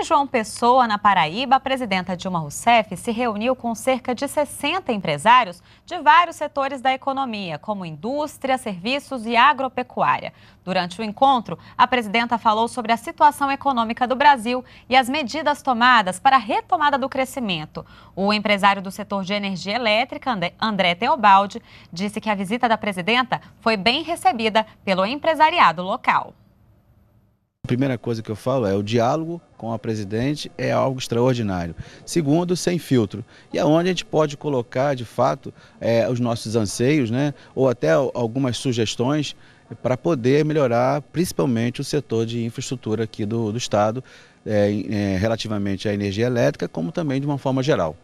Em João Pessoa, na Paraíba, a presidenta Dilma Rousseff se reuniu com cerca de 60 empresários de vários setores da economia, como indústria, serviços e agropecuária. Durante o encontro, a presidenta falou sobre a situação econômica do Brasil e as medidas tomadas para a retomada do crescimento. O empresário do setor de energia elétrica, André Teobaldi, disse que a visita da presidenta foi bem recebida pelo empresariado local. Primeira coisa que eu falo é o diálogo com a presidente é algo extraordinário. Segundo, sem filtro. E é onde a gente pode colocar, de fato, é, os nossos anseios, né? ou até algumas sugestões para poder melhorar principalmente o setor de infraestrutura aqui do, do Estado, é, é, relativamente à energia elétrica, como também de uma forma geral.